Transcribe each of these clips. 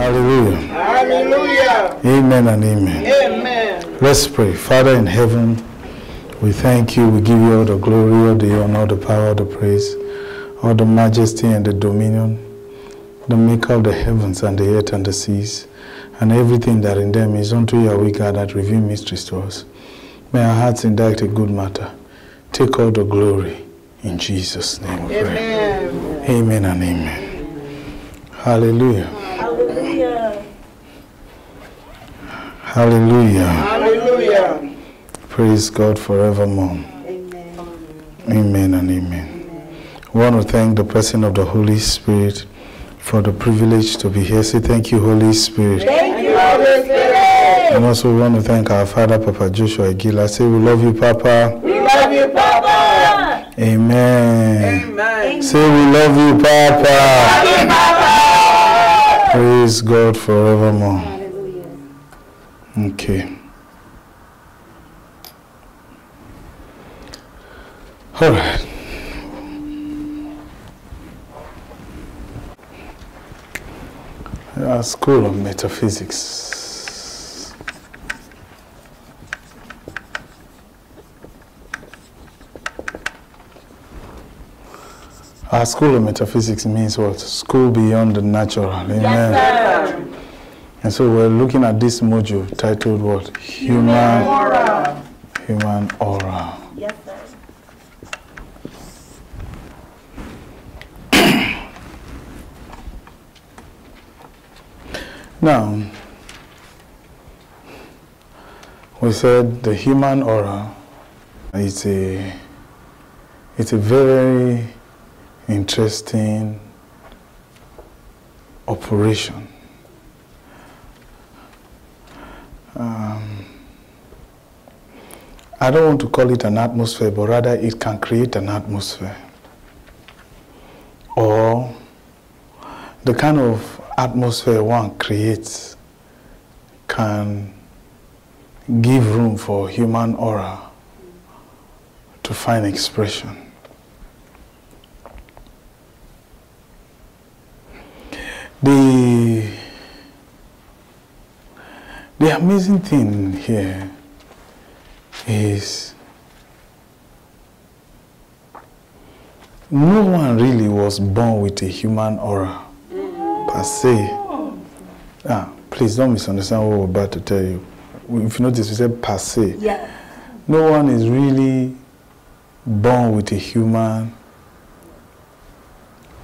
Hallelujah. Hallelujah. Amen and amen. Amen. Let's pray. Father in heaven, we thank you. We give you all the glory, all the honor, all the power, all the praise, all the majesty and the dominion, the maker of the heavens and the earth and the seas, and everything that in them is unto you, we God, that reveal mysteries to us. May our hearts indict a good matter. Take all the glory. In Jesus' name we pray. Amen. Amen and amen. Hallelujah. Hallelujah. Hallelujah. Hallelujah. Praise God forevermore. Amen. Amen and amen. We want to thank the person of the Holy Spirit for the privilege to be here. Say thank you, Holy Spirit. Thank you, Holy Spirit. And also we want to thank our father, Papa Joshua Aguila. Say we love you, Papa. We love you, Papa. Amen. Amen. Say we love you, Papa. Praise God forevermore. Okay. All right. Uh, School of Metaphysics. Our School of Metaphysics means what? School beyond the natural. Amen. And so we're looking at this module titled what? Human Aura. Human aura. Yes, sir. Now, we said the human aura is a it's a very interesting operation. I don't want to call it an atmosphere, but rather it can create an atmosphere. Or the kind of atmosphere one creates can give room for human aura to find expression. The, the amazing thing here is no one really was born with a human aura per se. Ah, please don't misunderstand what we're about to tell you. If you notice, we said per se. Yes. No one is really born with a human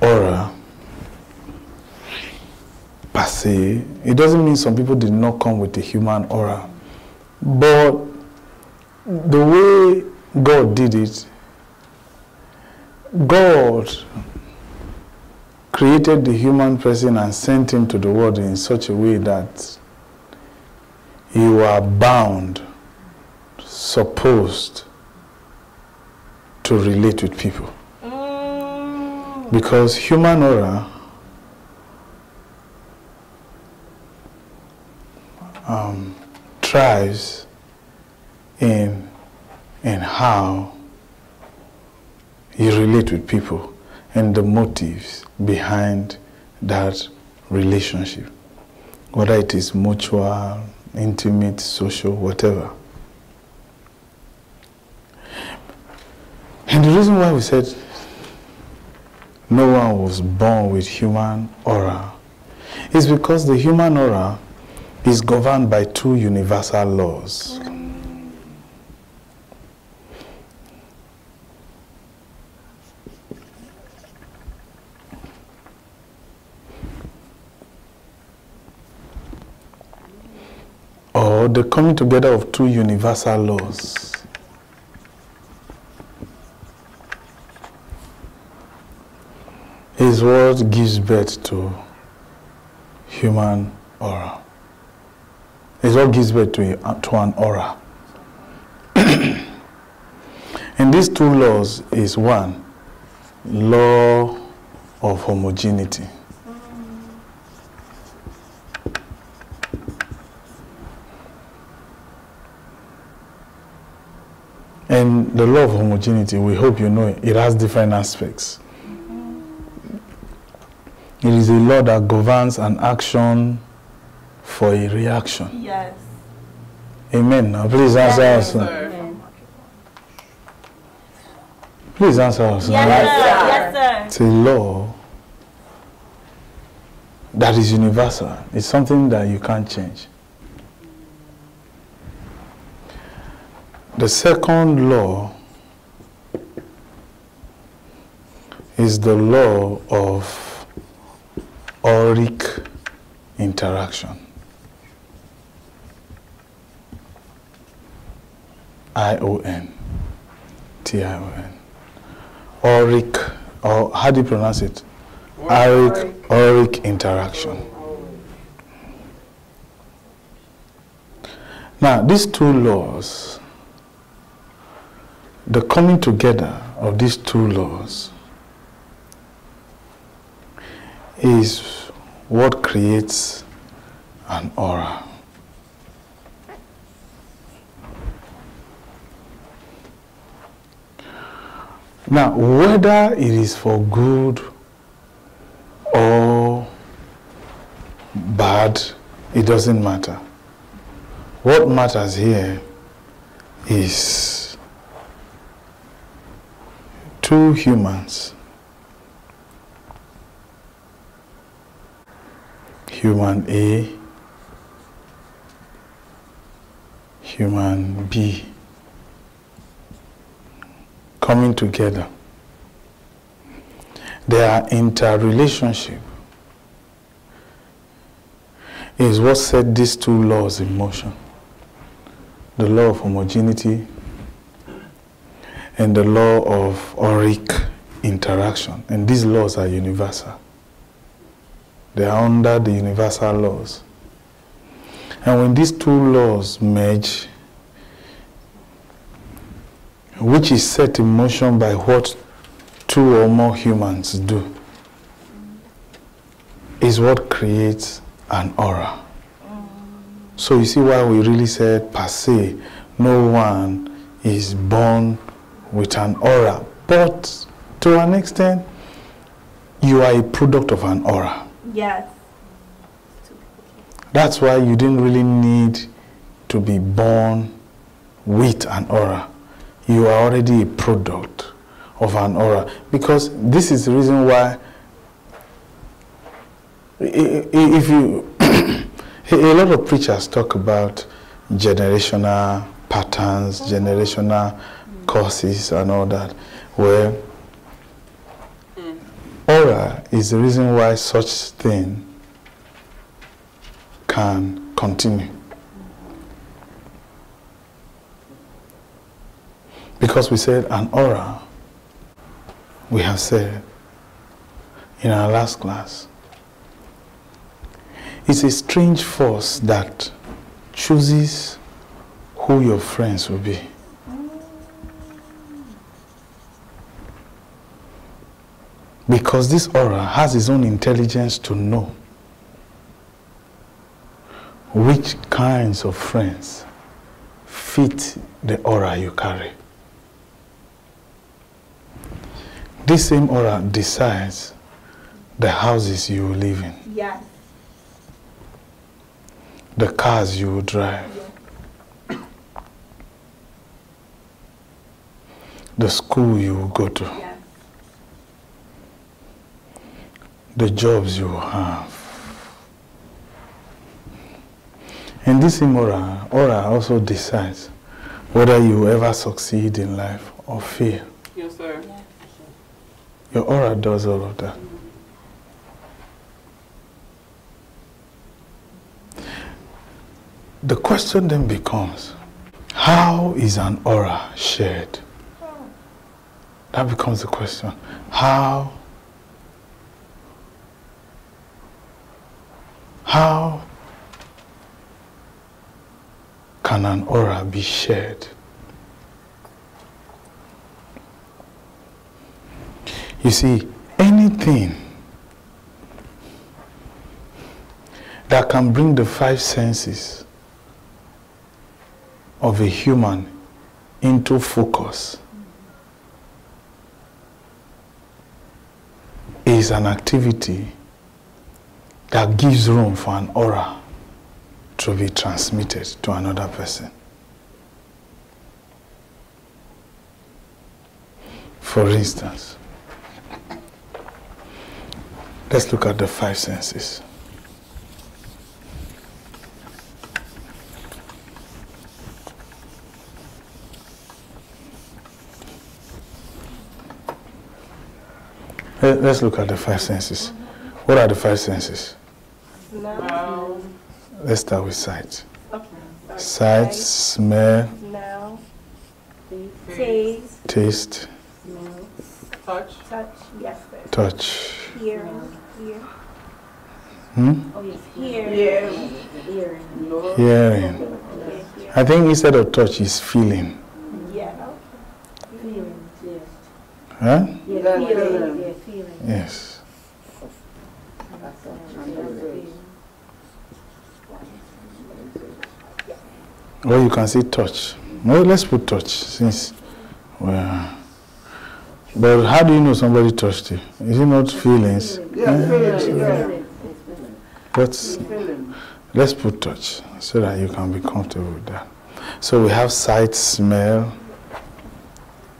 aura per se. It doesn't mean some people did not come with a human aura. But the way God did it, God created the human person and sent him to the world in such a way that you are bound, supposed to relate with people. Because human aura um, thrives in in how you relate with people and the motives behind that relationship, whether it is mutual, intimate, social, whatever. And the reason why we said no one was born with human aura is because the human aura is governed by two universal laws. Or the coming together of two universal laws. is what gives birth to human aura. Is what gives birth to, a, to an aura. and these two laws is one, law of homogeneity. And the law of homogeneity, we hope you know it, it has different aspects. It is a law that governs an action for a reaction. Yes. Amen. Now, please answer us. Amen. Please answer us. Yes, sir. Yes, sir. It's a law that is universal. It's something that you can't change. The second law is the law of auric interaction. I O N T I O N. Auric, or how do you pronounce it? Auric, auric interaction. Now, these two laws, the coming together of these two laws is what creates an aura. Now, whether it is for good or bad, it doesn't matter. What matters here is two humans, human A, human B, coming together. Their interrelationship. Is what set these two laws in motion. The law of homogeneity and the law of auric interaction. And these laws are universal, they are under the universal laws. And when these two laws merge, which is set in motion by what two or more humans do, is what creates an aura. So you see why we really said per se, no one is born with an aura. But to an extent, you are a product of an aura. Yes. That's why you didn't really need to be born with an aura. You are already a product of an aura. Because this is the reason why, if you, a lot of preachers talk about generational patterns, generational causes, and all that, where aura is the reason why such thing can continue. Because we said an aura, we have said in our last class, it's a strange force that chooses who your friends will be. Because this aura has its own intelligence to know which kinds of friends fit the aura you carry. This same aura decides the houses you will live in, Yes. the cars you will drive, the school you will go to, Yes. The jobs you have. And this aura, aura also decides whether you ever succeed in life or fail. Yes, sir. Your aura does all of that. The question then becomes how is an aura shared? That becomes the question. How how can an aura be shared? You see, anything that can bring the five senses of a human into focus is an activity that gives room for an aura to be transmitted to another person. For instance, let's look at the five senses. Let- Let's look at the five senses. What are the five senses? Smell, Let's start with sight. Okay. Sight, smell, Smell. Taste. taste, touch, Touch. Yes, sir. touch. Hearing. Hear. Hmm? Hear. hearing, Hearing. Yeah, hear. I think instead of touch is feeling. Yeah. Feeling. Yes. Huh? Feeling. Yes. Well, you can say touch. Well, let's put touch since well. But how do you know somebody touched you? Is it not feelings? yeah, feeling, yeah, But feeling, let's put touch so that you can be comfortable with that. So we have sight, smell.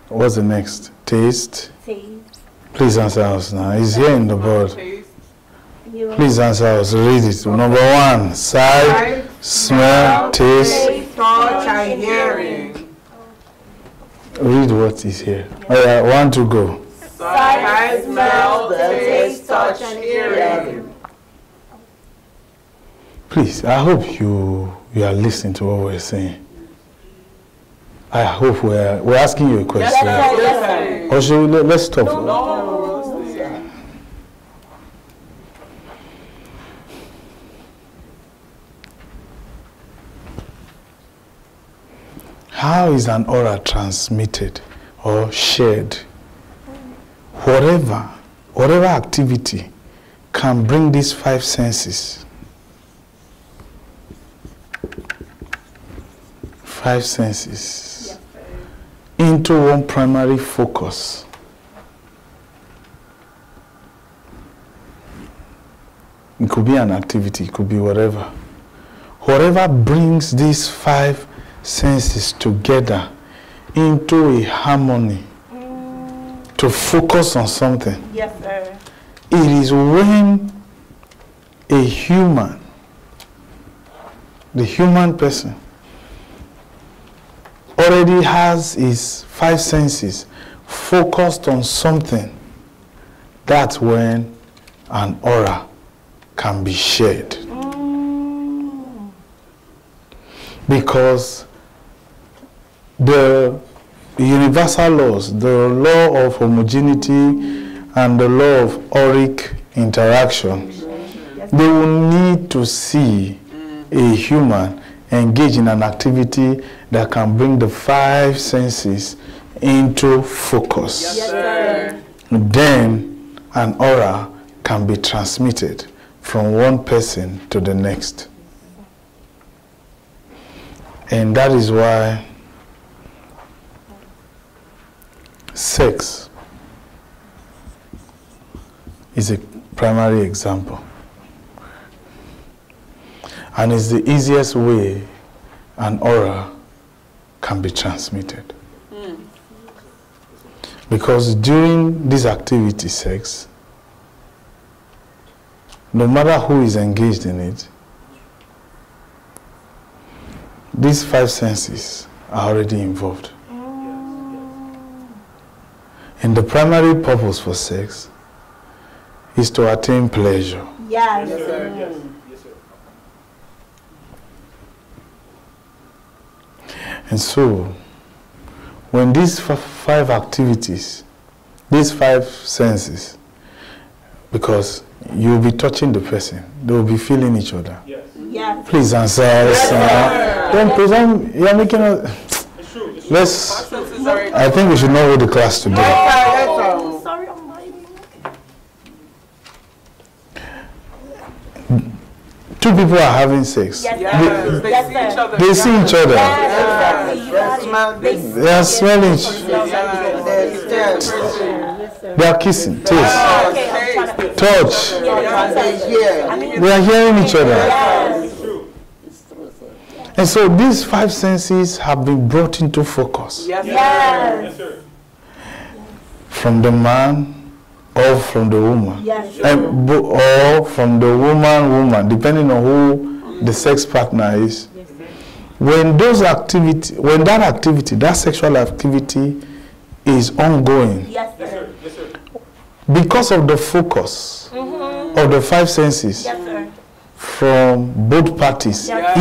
What's the next? Taste. Taste. Please answer us now. It's here in the board. taste, Please answer us. Read it. Number one, sight, smell, taste. Touch, and hearing. Read what is here. All right, one to go. Sight, smell, taste, touch, and hearing. Please, I hope you you are listening to what we're saying. I hope we're we're asking you a question. Yes, Or should we let, let's stop? No, listen. How is an aura transmitted or shared? Whatever, whatever activity can bring these five senses. Five senses into one primary focus. It could be an activity, it could be whatever. Whatever brings these five senses together into a harmony to focus on something. Yes, sir. It is when a human, the human person, already has his five senses focused on something, that's when an aura can be shared. Because the universal laws, the law of homogeneity and the law of auric interaction, they will need to see a human engage in an activity that can bring the five senses into focus. Yes, sir. Then an aura can be transmitted from one person to the next. And that is why sex is a primary example. And it's the easiest way an aura can be transmitted. Because during this activity, sex, no matter who is engaged in it, these five senses are already involved. And the primary purpose for sex is to attain pleasure. Yes. yes, sir. yes. And so, when these f- five activities, these five senses, because you'll be touching the person, they'll be feeling each other. Yes. Please answer us. now. Don't pretend you're making us. Let's. I think we should not hold the class today. Sorry, Two people are having sex. Yes, Yes, they Yes, see each other. They see each other. Yes, exactly. You got it. Smell They this. They are smelling. Yes. They are kissing. Taste. Okay, I'm. Touch. Yeah, They are hearing each other. Yes. And so these five senses have been brought into focus Yes, Yes. from the man or from the woman. Yes. And, or from the woman, woman, depending on who the sex partner is. When those activity, when that activity, that sexual activity is ongoing, Yes, sir. because of the focus mm-hmm. of the five senses Yes, sir. from both parties, Yes.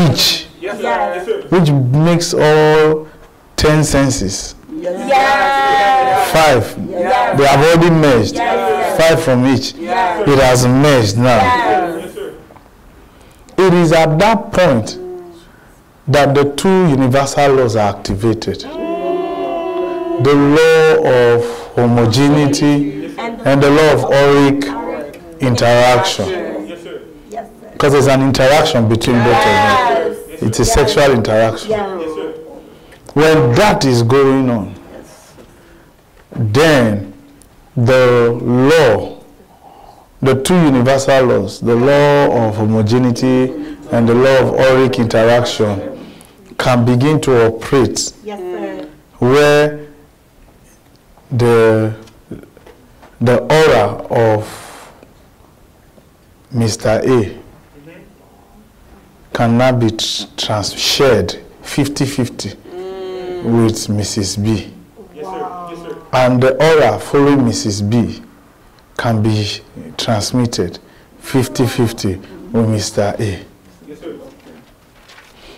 each, Yes. which makes all ten senses, Yes. five, Yes. they have already merged, Yes. five from each. Yes. It has merged now. Yes. It is at that point that the two universal laws are activated. The law of homogeneity And and the law of auric interaction. Because there's an interaction between both of them. Yes. It's a sexual interaction. Yes. When that is going on, then the law, the two universal laws, the law of homogeneity and the law of auric interaction, can begin to operate Yes, sir. where the the aura of Mr. A cannot be tr- trans shared 50-50 with Mrs. B. And the aura following Mrs. B can be transmitted 50-50 with Mr. A.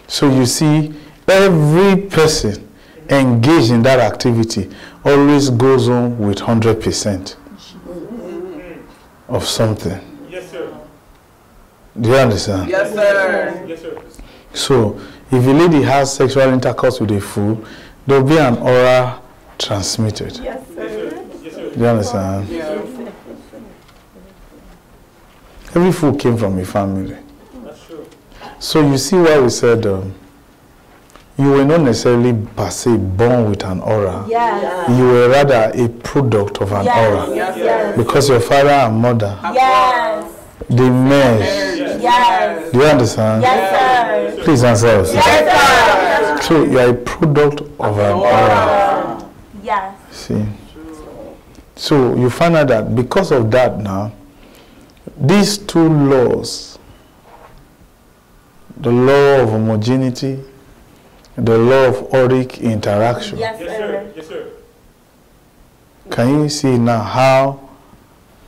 So you see, every person engaged in that activity always goes on with 100% of something. Yes, sir. Do you understand? Yes, sir. Yes, sir. So, if a lady has sexual intercourse with a fool, there will be an aura transmitted. Yes, sir. Yes, sir. Do you understand? Yes, sir. Every fool came from a family. That's true. So, you see why we said um, you were not necessarily per se born with an aura. Yes. You were rather a product of an aura. Yes. Yes. Because your father and mother, Yes. They merged. Yes. Do you understand? Yes, sir. Please answer us. Yes, sir. So you are a product of an aura. Yes. See? So you find out that because of that now, these two laws, the law of homogeneity, the law of auric interaction, Yes, Yes, sir. sir. Yes, sir. can you see now how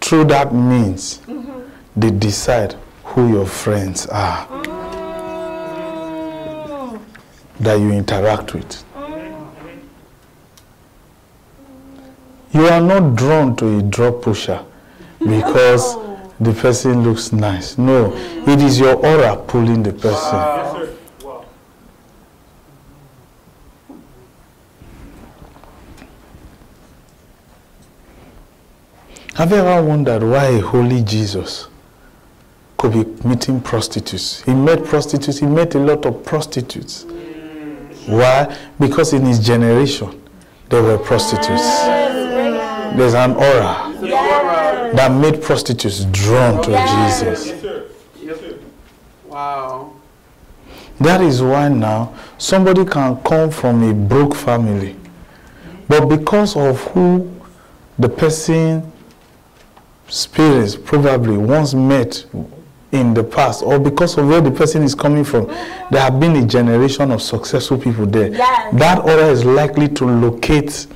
through that means mm-hmm. They decide who your friends are that you interact with. You are not drawn to a drug pusher because the person looks nice. No, it is your aura pulling the person. Yes. Wow. Have you ever wondered why a holy Jesus could be meeting prostitutes? He met prostitutes, he met a lot of prostitutes. Why? Because in his generation, there were prostitutes. There's an aura that made prostitutes drawn to. Jesus. Yes, sir. Yes, sir. Wow. That is why now somebody can come from a broke family, but because of who the person spirits probably once met in the past, or because of where the person is coming from, there have been a generation of successful people there. Yes. That aura is likely to locate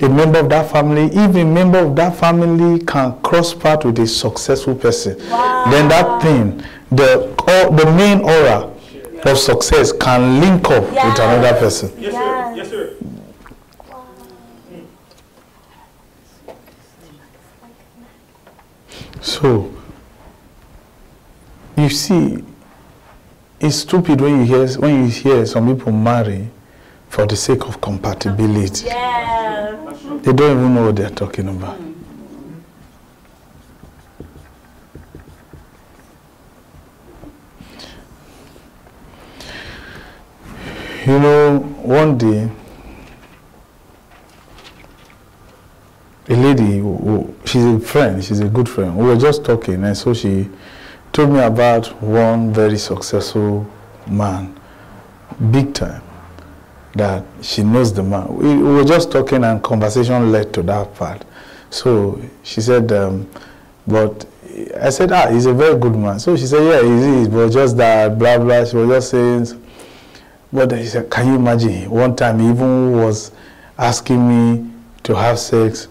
a member of that family. If a member of that family can cross path with a successful person, then that thing, the or the main aura of success can link up with another person. Yes, Yes. sir. Yes, sir. So, you see, it's stupid when you hear when you hear some people marry for the sake of compatibility. Yes. They don't even know what they're talking about. Hmm. You know, one day, a lady, she's a friend, she's a good friend. We were just talking, and so she told me about one very successful man, big time, that she knows the man. We, we were just talking, and conversation led to that part. So she said, um, but I said, ah, he's a very good man. So she said, yeah, he is, but just that, blah, blah. She was just saying, but she said, can you imagine? One time he even was asking me to have sex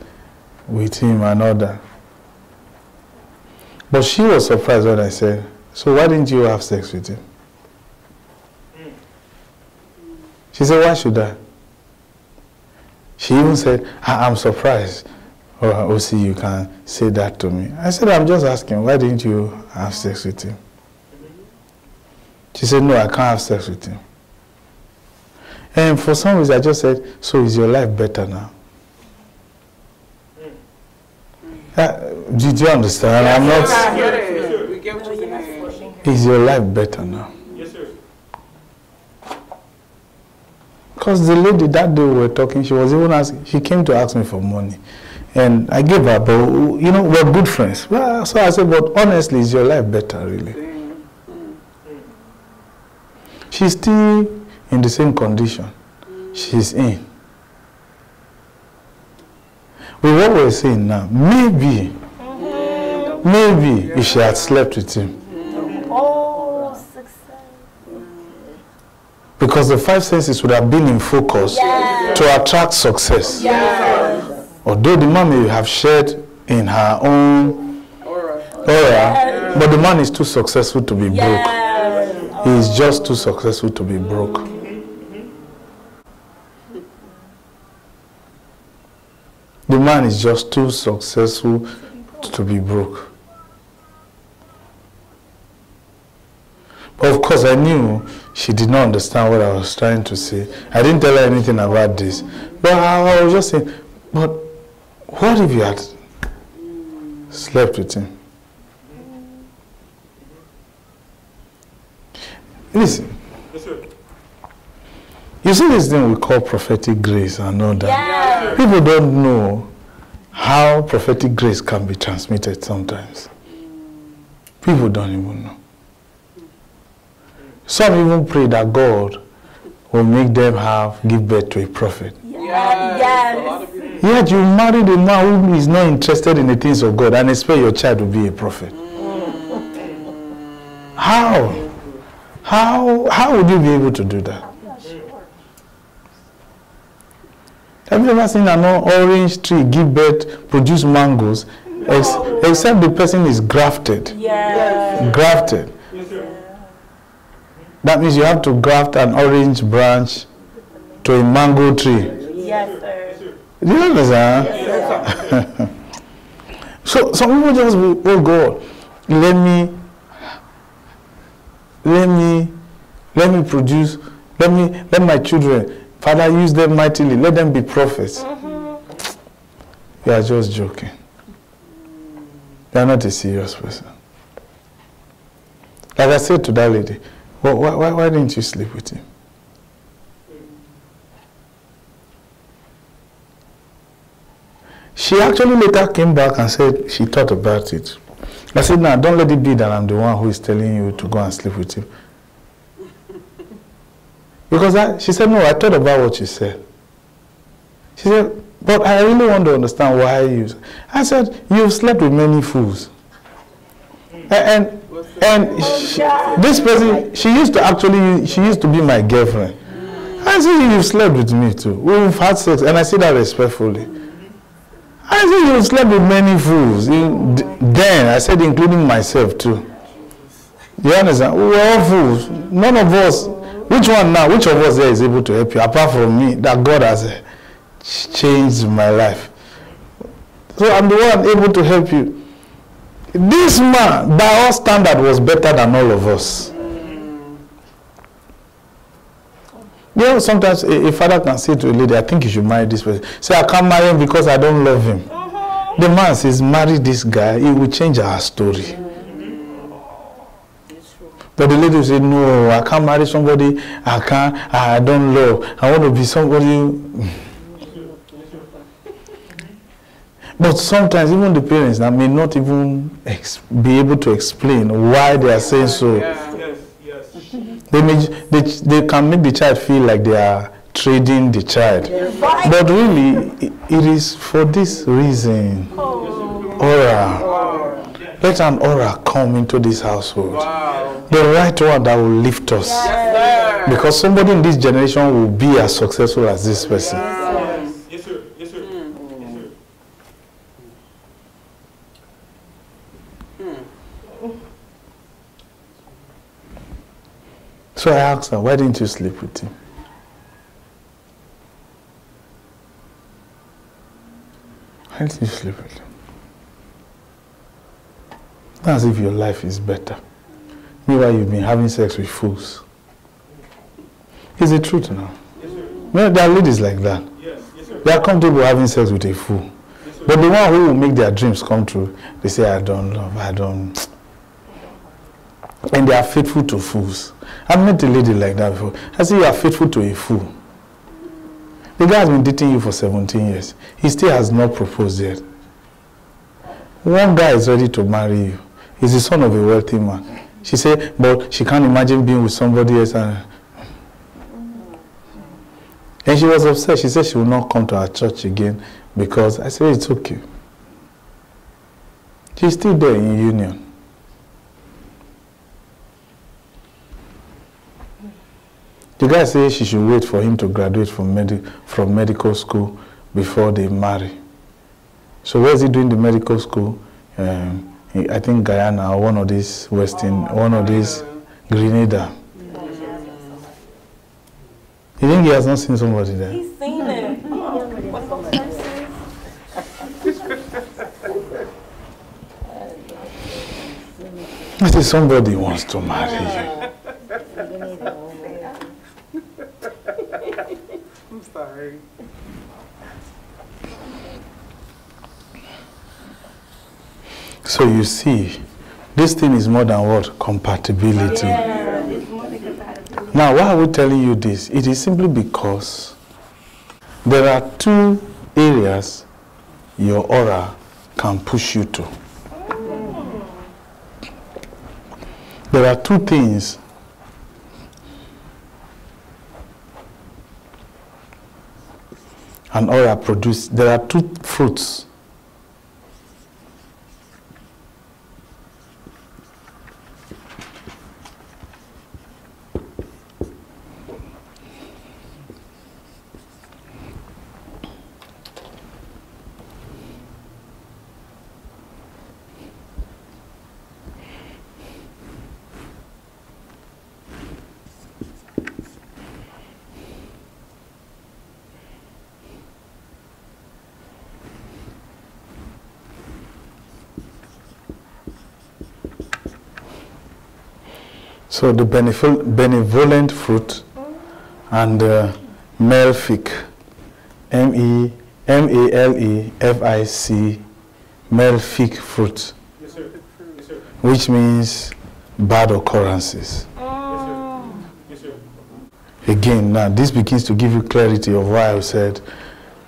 with him and all that. But she was surprised when I said, so why didn't you have sex with him? She said, why should I? She even said, I- I'm surprised. Oh, Osi, oh, you can say that to me. I said, I'm just asking, why didn't you have sex with him? She said, no, I can't have sex with him. And for some reason, I just said, so is your life better now? Uh, did you understand? I'm I not. get it. We get what you're. Is your life better now? Yes, sir. Because the lady that day we were talking, she was even asking, she came to ask me for money. And I gave her, but you know, we're good friends. Well, so I said, but honestly, is your life better, really? She's still in the same condition she's in. With what we're saying now, maybe, maybe if she had slept with him, because the five senses would have been in focus Yes. to attract success. Yes. Although the man may have shared in her own aura, but the man is too successful to be broke. Yes. He is just too successful to be broke. The man is just too successful to be broke. But of course, I knew she did not understand what I was trying to say. I didn't tell her anything about this. But I, I was just saying, but what if you had slept with him? Listen. You see this thing we call prophetic grace and all that. Yes. People don't know how prophetic grace can be transmitted sometimes. People don't even know. Some even pray that God will make them have give birth to a prophet. Yes. A lot of Yes. Yet you married a man who is not interested in the things of God and expect your child to be a prophet. Mm. How? How how would you be able to do that? Have you ever seen an orange tree give birth, produce mangoes, ex- except the person is grafted? Yes. Grafted. Yes, sir. That means you have to graft an orange branch to a mango tree. Yes, sir. Do you understand? so some people just oh God, let me let me let me produce, let me let my children, Father, use them mightily. Let them be prophets. Mm-hmm. You are just joking. You are not a serious person. Like I said to that lady, well, why, why, why didn't you sleep with him? She actually later came back and said she thought about it. I said, now, nah, don't let it be that I'm the one who is telling you to go and sleep with him. Because I, she said, no, I thought about what you said. She said, but I really want to understand why you. I said, you've slept with many fools. A- And, and she, this person, she used to actually, she used to be my girlfriend. I said, you've slept with me too. We've had sex, and I say that respectfully. I said, you've slept with many fools. D- then, I said, including myself too. You understand? We were all fools. None of us. Which one now? Which of us there is able to help you apart from me? That God has uh, ch- changed my life. So I'm the one able to help you. This man, by all standard, was better than all of us. You know, sometimes a, a father can say to a lady, I think you should marry this person. Say, I can't marry him because I don't love him. The man says, marry this guy, it will change our story. But the lady will say, no, I can't marry somebody I can't, I don't love. I want to be somebody. But sometimes even the parents that may not even be able to explain why they are saying so. Yes, yes. They, may, they, they can make the child feel like they are trading the child. But really, i- it is for this reason. Aura. Let an aura come into this household. Wow. The right one that will lift us. Yes. Because somebody in this generation will be as successful as this person. Yes, sir. Yes, sir. Yes, sir. Hmm. Hmm. So I asked her, why didn't you sleep with him? Why didn't you sleep with him? That's if your life is better. Meanwhile, you've been having sex with fools. It's the truth now. Yes, sir. You there are ladies like that. Yes, yes, sir. They are comfortable having sex with a fool. Yes. But the one who will make their dreams come true, they say, I don't love, I don't. And they are faithful to fools. I've met a lady like that before. I say, You are faithful to a fool. The guy has been dating you for 17 years. He still has not proposed yet. One guy is ready to marry you. He's the son of a wealthy man. She said, But she can't imagine being with somebody else. And, and she was upset. She said she will not come to our church again because I said, It's okay. She's still there in union. The guy says she should wait for him to graduate from, medi- from medical school before they marry. So where is he doing the medical school? Um, I think Guyana or one of these Western, one of these Grenada. You think he has not seen somebody there? He's seen it. One of those nurses. I say somebody wants to marry you. I'm sorry. So you see, this thing is more than what? Compatibility. Now, why are we telling you this? It is simply because there are two areas your aura can push you to. There are two things an aura produce. There are two fruits So the benevolent fruit and the malefic, M E M A L E F I C, malefic fruit, Yes, sir. Yes, sir. which means bad occurrences. Yes, sir. Again, now this begins to give you clarity of why I said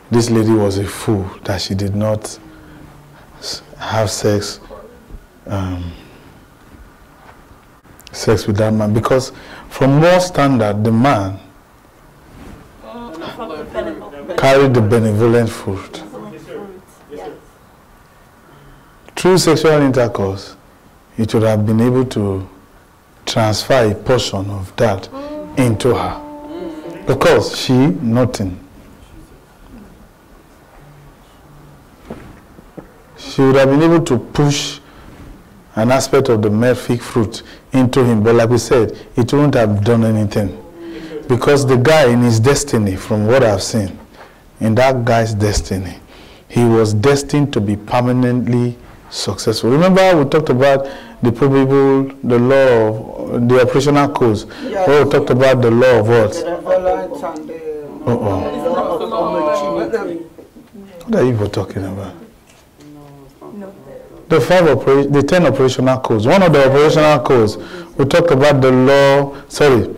this lady was a fool that she did not have sex um, sex with that man? Because from more standard the man carried the benevolent fruit. Through sexual intercourse it would have been able to transfer a portion of that into her. Because she nothing. She would have been able to push an aspect of the malefic fruit into him but like we said it wouldn't have done anything because the guy in his destiny from what i've seen in that guy's destiny he was destined to be permanently successful remember we talked about the probable the law of the operational codes Yeah. Oh, where we talked about the law of what The benevolence and the Uh-oh. law of opportunity. what are you talking about. The five the ten operational codes. One of the operational codes, we talked about the law. Sorry,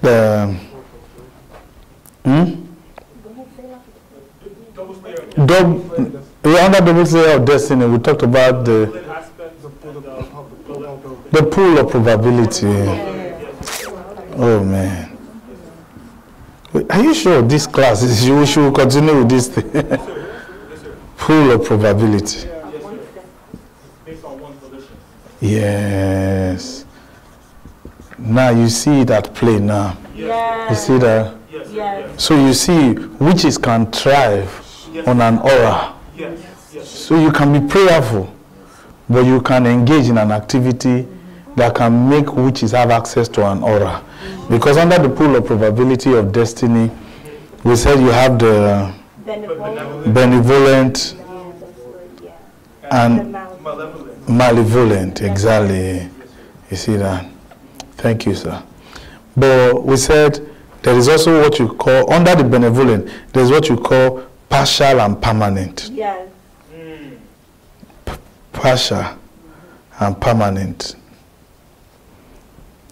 the hmm? Double under double layer of destiny. We talked about the the the pool of probability. Oh man, are you sure this class is you should continue with this thing? pool of probability. based on one position. Yes. Now you see it at play now. You see that? Yes. Yes. So you see, witches can thrive Yes. on an aura. Yes. Yes. So you can be prayerful, but you can engage in an activity that can make witches have access to an aura. Because under the pool of probability of destiny, we said you have the Benevolent. benevolent and Malevolent. Malevolent. Exactly. You see that? Thank you, sir. But we said there is also what you call, under the benevolent, there's what you call partial and permanent. Yes. Mm. partial and permanent.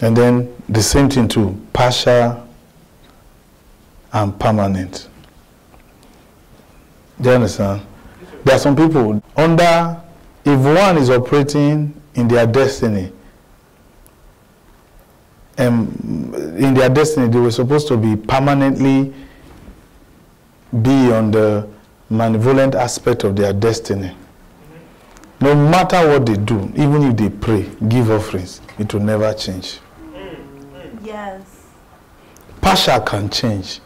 And then the same thing too, partial and permanent. Do you understand? There are some people under, if one is operating in their destiny, um, in their destiny, they were supposed to be permanently be on the malevolent aspect of their destiny. No matter what they do, even if they pray, give offerings, it will never change. Yes. Partial can change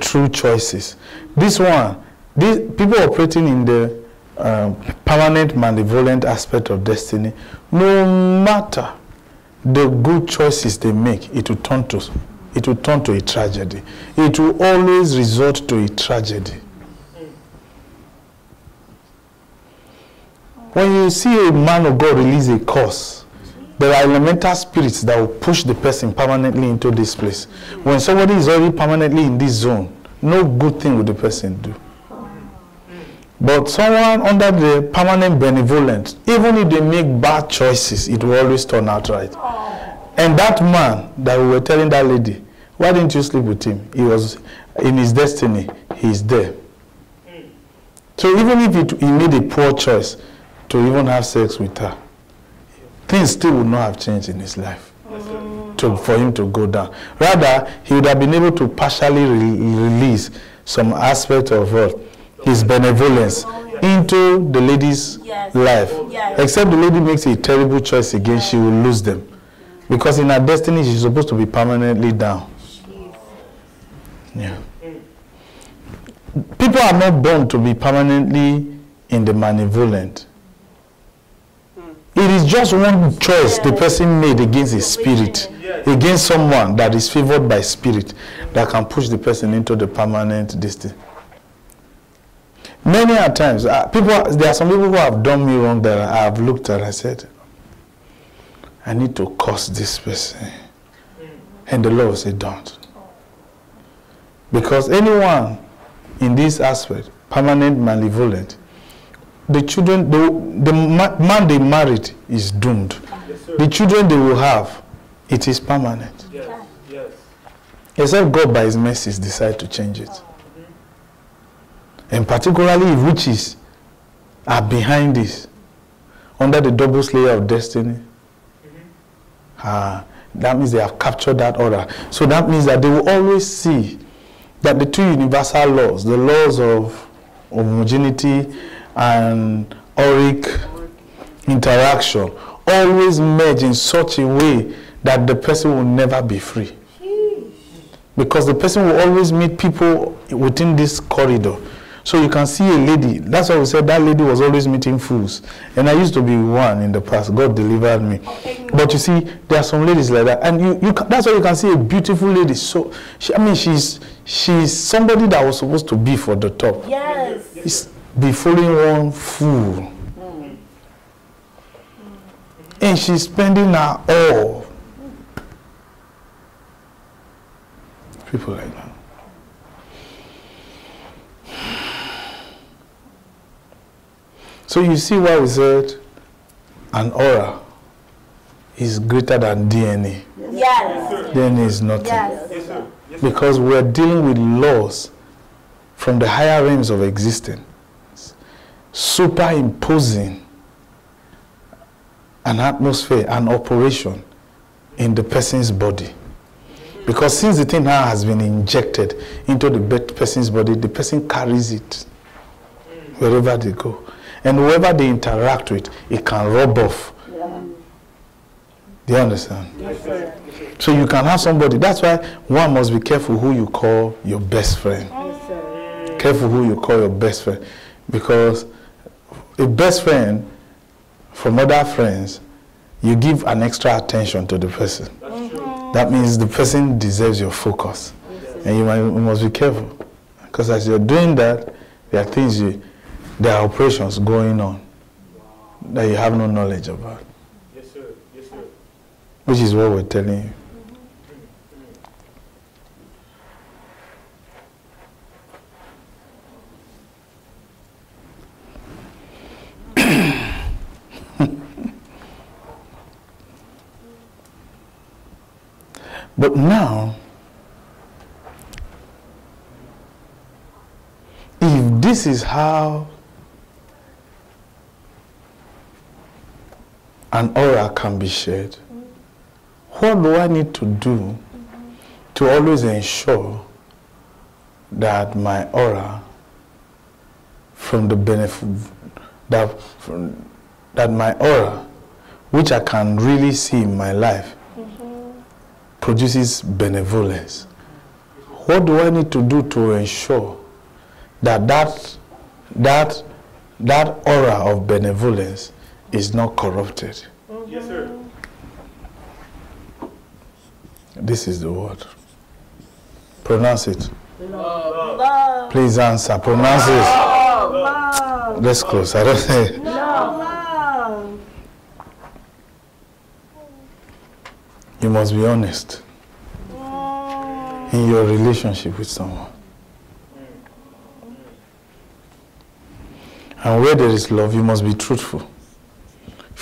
through choices. This one, these people operating in the um, permanent malevolent aspect of destiny, no matter the good choices they make, it will turn to it will turn to a tragedy. It will always resort to a tragedy. When you see a man of God release a curse, there are elemental spirits that will push the person permanently into this place. When somebody is already permanently in this zone, no good thing will the person do. But someone under the permanent benevolence, even if they make bad choices, it will always turn out right. Oh. And that man that we were telling that lady, why didn't you sleep with him? He was in his destiny, he's there. Hmm. So even if it, he made a poor choice to even have sex with her, things still would not have changed in his life hmm. to, for him to go down. Rather, he would have been able to partially re- release some aspect of what? His benevolence into the lady's Yes. life. Yes. Except the lady makes a terrible choice again, she will lose them. Because in her destiny, she's supposed to be permanently down. Yeah. People are not born to be permanently in the malevolent. It is just one choice the person made against his spirit, against someone that is favored by spirit, that can push the person into the permanent destiny. Many times, uh, people, there are some people who have done me wrong that I have looked at and said, I need to curse this person. Hmm. And the Lord said, don't. Because anyone in this aspect, permanent malevolent, the children, the, the man they married is doomed. Yes, the children they will have, it is permanent. Yes. Yes. Except God by his mercies decide to change it. And particularly if witches are behind this, under the double layer of destiny, ah, that means they have captured that order. So that means that they will always see that the two universal laws, the laws of homogeneity and auric interaction, always merge in such a way that the person will never be free. Because the person will always meet people within this corridor. So you can see a lady. That's why we said that lady was always meeting fools. And I used to be one in the past. God delivered me. But you see, there are some ladies like that, and you, you can, that's why you can see a beautiful lady. So she, I mean, she's she's somebody that was supposed to be for the top. Yes. It's be following one fool. And she's spending her all. People like that. So you see why we said an aura is greater than DNA. Yes. DNA is nothing. Yes. Yes, sir. Yes, sir. Because we're dealing with laws from the higher realms of existence, superimposing an atmosphere, an operation in the person's body. Because since the thing now has been injected into the be- person's body, the person carries it wherever they go. And whoever they interact with, it can rub off. Do you understand? So you can have somebody. That's why one must be careful who you call your best friend. Careful who you call your best friend. Because a best friend from other friends, you give an extra attention to the person. That means the person deserves your focus. And you, might, you must be careful. Because as you're doing that, there are things you, there are operations going on that you have no knowledge about, Yes, sir. Yes, sir. which is what we're telling you. But now, if this is how an aura can be shared, what do I need to do to always ensure that my aura from the benefit that from, that my aura which I can really see in my life produces benevolence. What do I need to do to ensure that that, that, that aura of benevolence is not corrupted? Yes, sir. This is the word. Pronounce it. Love. Please answer. Pronounce it. Love. Let's close. I don't say. Love. You must be honest in your relationship with someone. And where there is love, you must be truthful.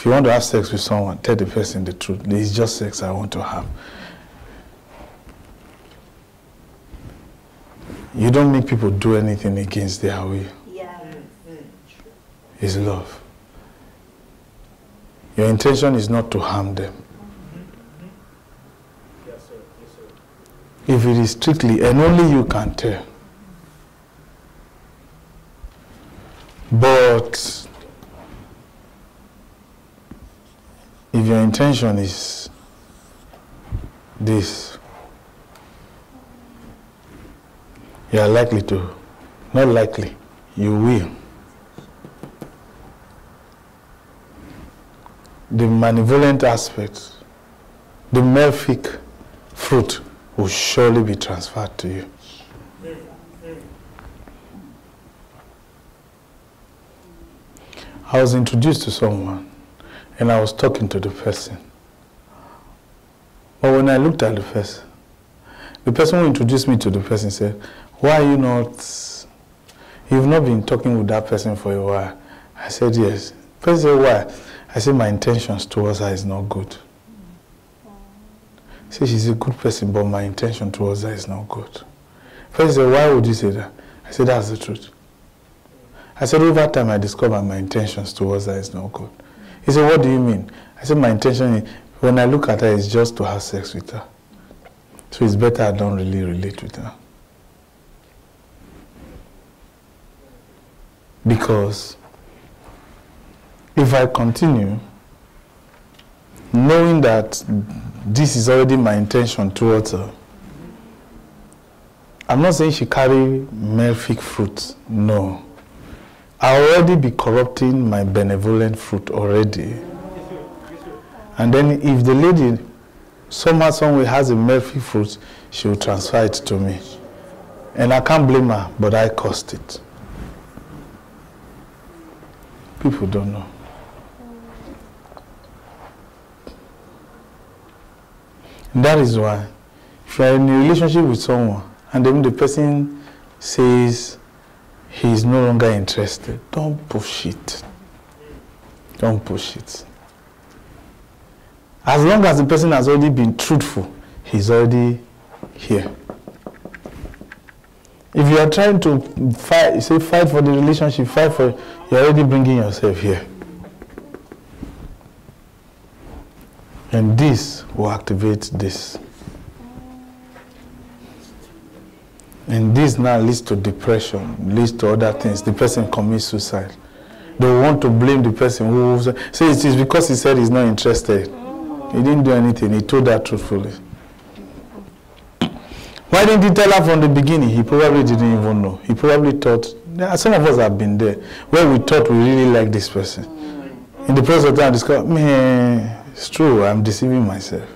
If you want to have sex with someone, tell the person the truth. It's just sex I want to have. You don't make people do anything against their will. Yes. It's love. Your intention is not to harm them. Yes, sir. Yes, sir. If it is strictly, and only you can tell. But if your intention is this, you are likely to, not likely, you will. The malevolent aspect, the malefic fruit will surely be transferred to you. I was introduced to someone and I was talking to the person. But when I looked at the person, the person who introduced me to the person said, Why are you not? You've not been talking with that person for a while. I said, Yes. The person said, Why? I said, My intentions towards her is not good. He said, She's a good person, but my intention towards her is not good. First, said, Why would you say that? I said, That's the truth. I said, over time, I discovered my intentions towards her is not good. He said, what do you mean? I said, my intention is, when I look at her, is just to have sex with her. So it's better I don't really relate with her. Because if I continue, knowing that this is already my intention towards her, I'm not saying she carry malefic fruit. No. I already be corrupting my benevolent fruit already. And then if the lady somehow, some way has a malefic fruit, she will transfer it to me. And I can't blame her, but I caused it. People don't know. And that is why, if you are in a relationship with someone and then the person says he is no longer interested, don't push it. Don't push it. As long as the person has already been truthful, he's already here. If you are trying to fight, say fight for the relationship, fight for, you're already bringing yourself here. And this will activate this. And this now leads to depression, leads to other things. The person commits suicide. They want to blame the person who say it is because he said he's not interested. He didn't do anything. He told her truthfully. Why didn't he tell her from the beginning? He probably didn't even know. He probably thought, some of us have been there, where we thought we really like this person. In the process time, discover, man, it's true, I'm deceiving myself.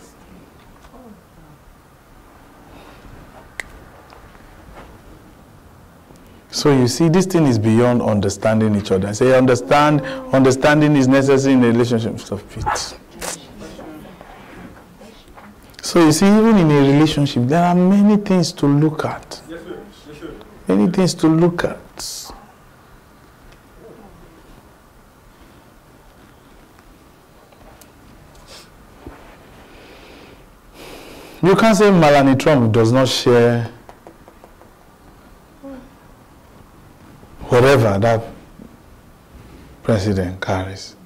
So you see, this thing is beyond understanding each other. I say, understand, understanding is necessary in a relationship. Stop it. So you see, even in a relationship, there are many things to look at. Yes, sir. Yes, sir. Many things to look at. You can't say Melania Trump does not share whatever that president carries,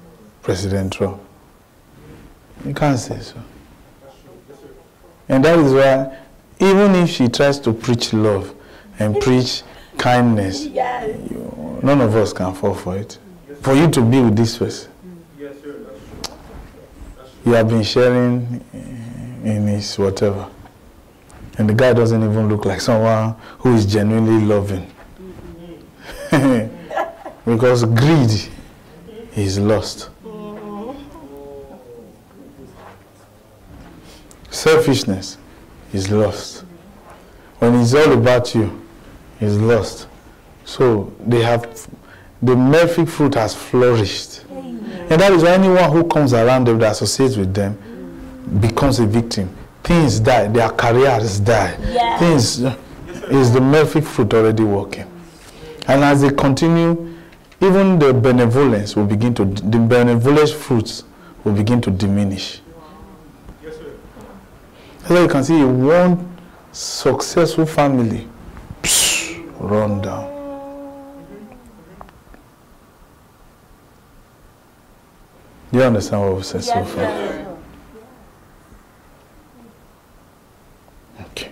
President Trump. You can't say so. And that is why, even if she tries to preach love and preach kindness, Yes. you, none of us can fall for it. For you to be with this person, Yes, sir. That's true. That's true. you have been sharing in his whatever. And the guy doesn't even look like someone who is genuinely loving. Because greed is lost. Selfishness is lost. When it's all about you, it's lost. So they have the malefic fruit has flourished. And that is why anyone who comes around them that associates with them becomes a victim. Things die, their careers die. Yes. Things is the malefic fruit already working. And as they continue, even the benevolence will begin to the benevolence fruits will begin to diminish. Yes, sir. Why you can see one successful family psh, run down. Do you understand what we said so far? sir. Okay.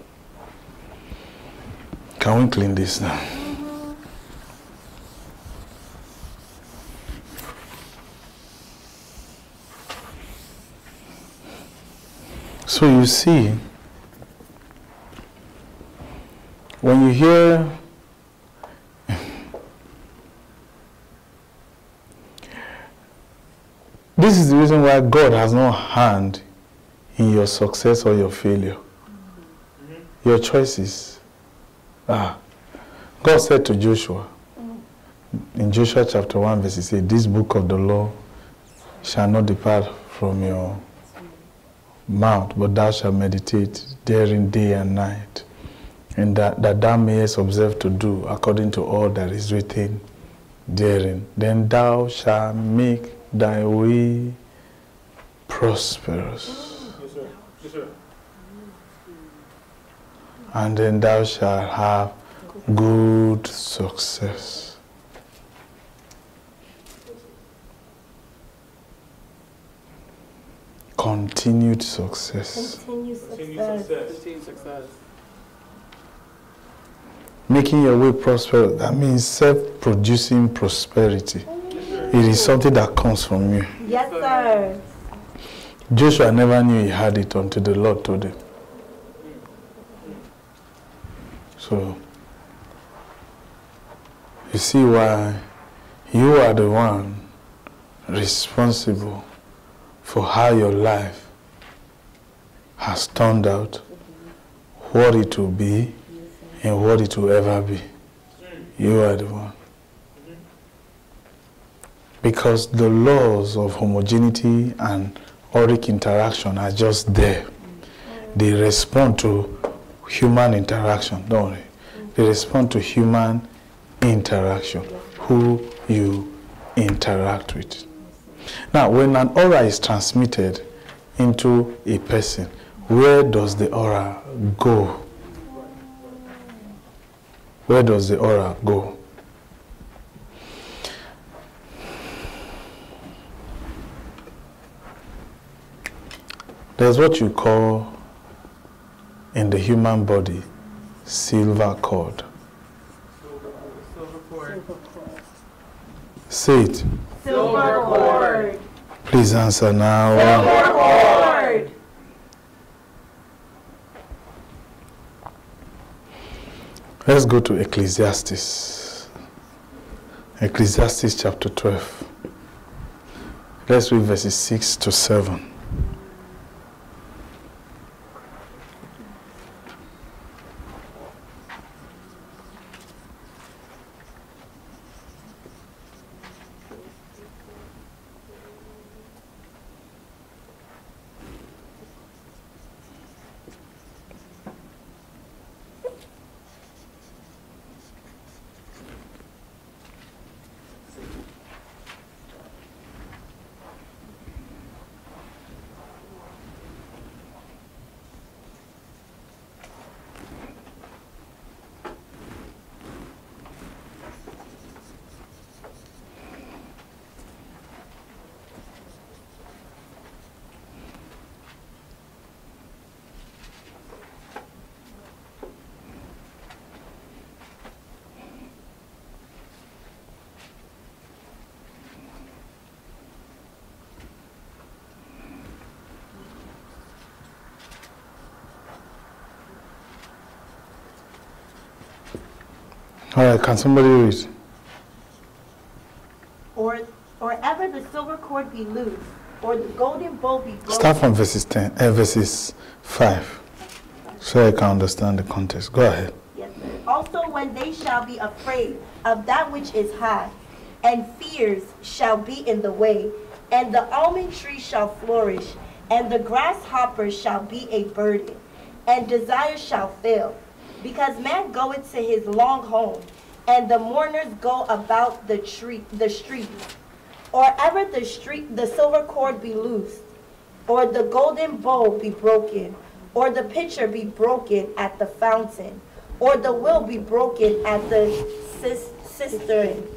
Can we clean this now? So you see, when you hear this is the reason why God has no hand in your success or your failure. Your choices. Ah. God said to Joshua in Joshua chapter 1, verse 8, This book of the law shall not depart from your mouth, but thou shalt meditate therein day and night, and that, that thou mayest observe to do according to all that is written therein. Then thou shalt make thy way prosperous. Yes, sir. Yes, sir. and then thou shalt have good success. Continued success. Continue Continue success. success. Continued success. Making your way prosperous, that means self producing prosperity. It is something that comes from you. Yes, sir. Joshua never knew he had it until the Lord told him. So, you see why you are the one responsible for how your life has turned out, what it will be, and what it will ever be. You are the one. Because the laws of homogeneity and auric interaction are just there. They respond to human interaction, don't they? They respond to human interaction, who you interact with. Now, when an aura is transmitted into a person, where does the aura go? Where does the aura go? There's what you call in the human body silver cord. Say it. Silver cord. Please answer now. Let's go to Ecclesiastes. Ecclesiastes chapter 12. Let's read verses 6 to 7. Can somebody read? Or, or ever the silver cord be loose, or the golden bowl be broken. Start from verses 10, uh, verses 5, so I can understand the context. Go ahead. Yes. Also, when they shall be afraid of that which is high, and fears shall be in the way, and the almond tree shall flourish, and the grasshopper shall be a burden, and desire shall fail, because man goeth to his long home, and the mourners go about the tree, the streets. Or ever the street, the silver cord be loosed, or the golden bowl be broken, or the pitcher be broken at the fountain, or the will be broken at the cistern.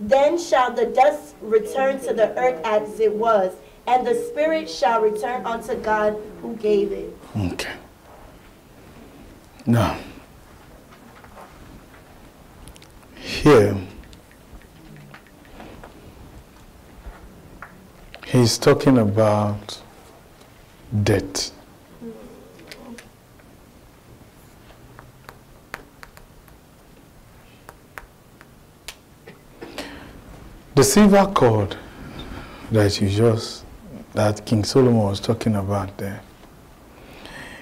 Then shall the dust return to the earth as it was, and the spirit shall return unto God who gave it. Okay. Now, here, he's talking about debt. The silver cord that you just, that King Solomon was talking about there,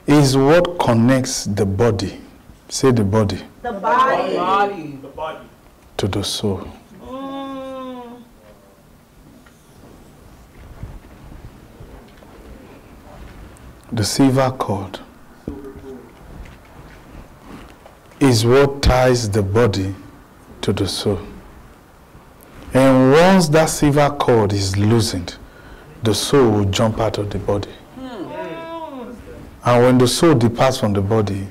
is what connects the body, say the body, The body. Body. The body. To do so. The silver cord is what ties the body to the soul. And once that silver cord is loosened, the soul will jump out of the body. And when the soul departs from the body,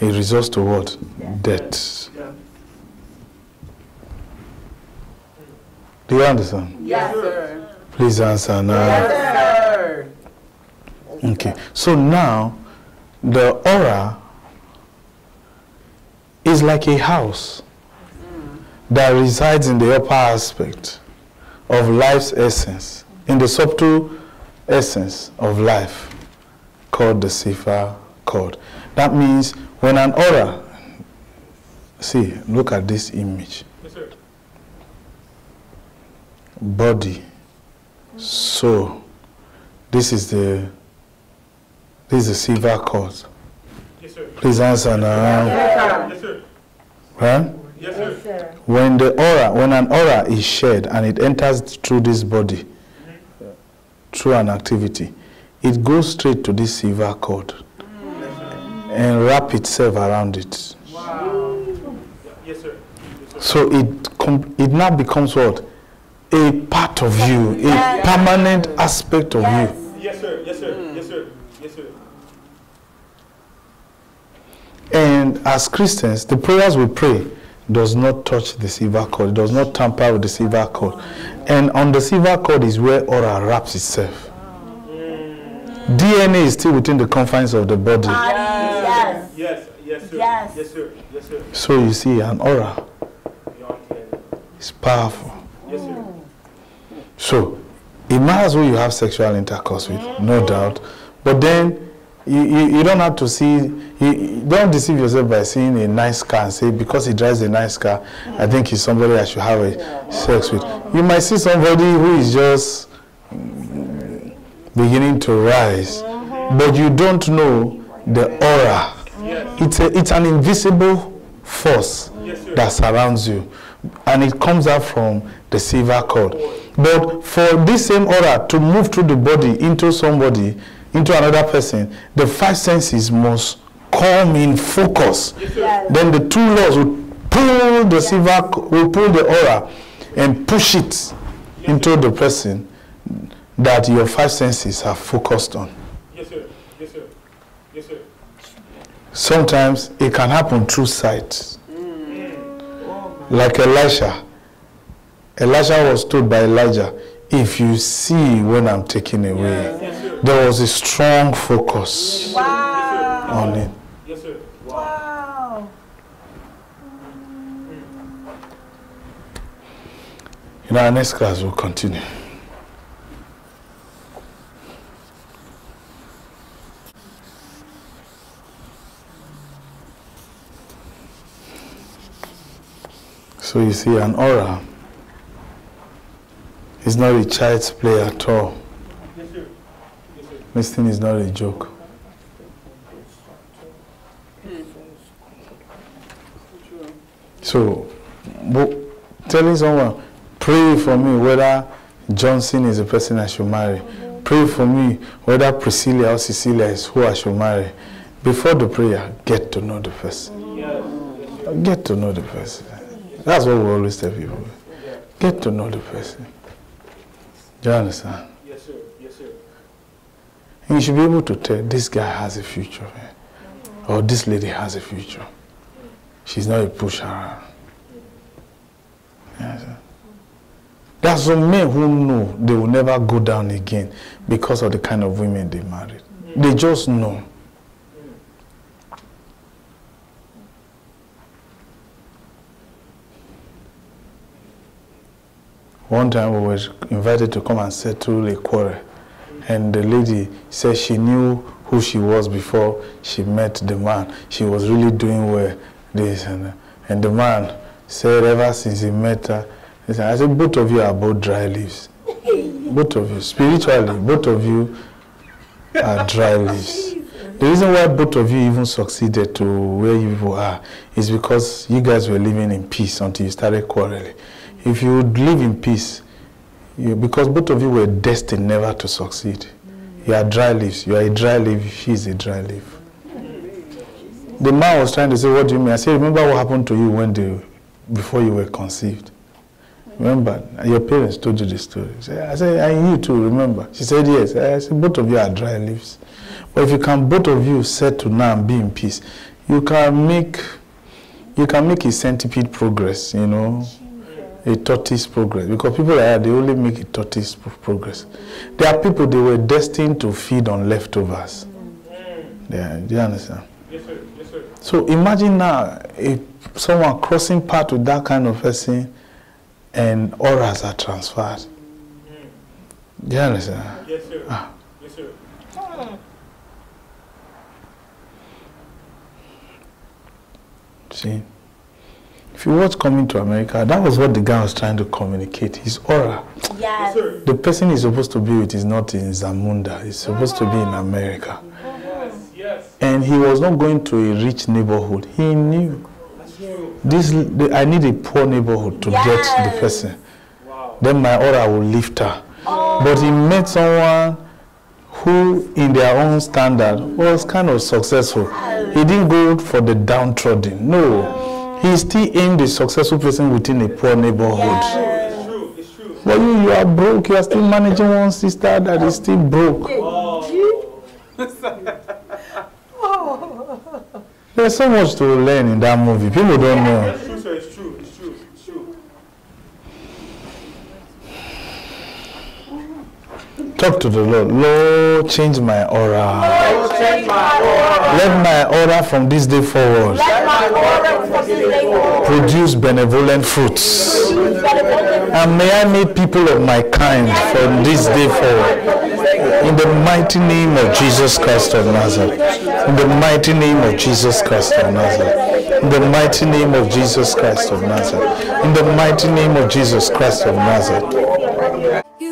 it results to what? Death. Yeah. Do you understand? Yes, sir. Please answer now. Yes, sir. Okay. So now the aura is like a house mm. that resides in the upper aspect of life's essence, in the subtle essence of life called the silver cord. That means when an aura, see, look at this image Yes, sir. Body, soul. This is the this is the silver cord. Yes, sir. Please answer now. Yes, sir. Huh? Yes, sir. When the aura, when an aura is shed and it enters through this body, through an activity, it goes straight to this silver cord and wrap itself around it. Yes, sir. Yes, sir. So it com- it now becomes what? A part of you, a permanent aspect of Yes. you. Yes, sir. Yes, sir. Yes, sir. Yes, sir. And as Christians, the prayers we pray does not touch the silver cord, it does not tamper with the silver cord. And on the silver cord is where aura wraps itself. DNA is still within the confines of the body. Ah, yes. Yes, yes, sir. Yes. Yes, sir. Yes, sir. So you see, an aura is powerful. Yes, sir. So it matters who you have sexual intercourse with, no doubt. But then you, you, you don't have to see, you, you don't deceive yourself by seeing a nice car and say, because he drives a nice car, I think he's somebody I should have a sex with. You might see somebody who is just mm, beginning to rise, but you don't know the aura. It's, a, it's an invisible force that surrounds you and it comes out from the silver cord but for this same aura to move through the body into somebody into another person the five senses must come in focus Yes. then the two laws will pull the silver will pull the aura and push it into the person that your five senses are focused on Yes, sir. Yes, sir. Yes, sir. sometimes it can happen through sight mm. like elisha elisha was told by elijah if you see when i'm taken away Yes, there was a strong focus Wow. on it Yes, sir. Wow. Wow. in our next class we'll continue so you see an aura is not a child's play at all Yes, sir. Yes, sir. This thing is not a joke. So, telling someone, pray for me whether Johnson is the person I should marry. Pray for me whether Priscilla or Cecilia is who I should marry. Before the prayer, get to know the person. Get to know the person. That's what we always tell people. Get to know the person. Do you understand? Yes, sir. Yes, sir. And you should be able to tell this guy has a future, man. or this lady has a future. She's not a push around. Yes, sir. There are some men who know they will never go down again because of the kind of women they married. They just know. One time we were invited to come and settle a quarrel. And the lady said she knew who she was before she met the man. She was really doing well. This and, that. and the man said ever since he met her, he said, I said, both of you are both dry leaves. both of you. Spiritually, both of you are dry leaves. The reason why both of you even succeeded to where you are is because you guys were living in peace until you started quarreling. If you would live in peace, you, because both of you were destined never to succeed. You are dry leaves. You are a dry leaf. She is a dry leaf. The man was trying to say, "What do you mean?" I said, "Remember what happened to you when they, before you were conceived. Remember, your parents told you the story." I said, "And you too, remember?" She said, "Yes." I said, "Both of you are dry leaves, but if you can, both of you settle now and be in peace, you can make, you can make a centipede progress. You know, a tortoise progress because people like that they only make a tortoise pro- progress. There are people they were destined to feed on leftovers. Yeah, do you understand? Yes, sir. Yes, sir. So imagine now if someone crossing path with that kind of person and auras are transferred. Do you understand? Yes, sir. Ah. Yes, sir. See? If you watch Coming to America, that was what the guy was trying to communicate. His aura. Yes, Yes. The person he's supposed to be with is not in Zamunda, he's supposed to be in America. Yes, yes. And he was not going to a rich neighborhood. He knew this the, I need a poor neighborhood to get the person. Wow. Then my aura will lift her. Oh. But he met someone who, in their own standard, was kind of successful. He didn't go for the downtrodden. No. He still aimed a successful person within a poor neighborhood. It's true. It's true. But you, you are broke. You are still managing one sister that is still broke. There's so much to learn in that movie. People don't know. Talk to the Lord. Lord, change my aura. Change my aura. Let my aura from this day forward Let my aura from this day forward produce benevolent fruits. And may I meet people of my kind from this day forward. In the mighty name of Jesus Christ of Nazareth. In the mighty name of Jesus Christ of Nazareth. In the mighty name of Jesus Christ of Nazareth. In the mighty name of Jesus Christ of Nazareth.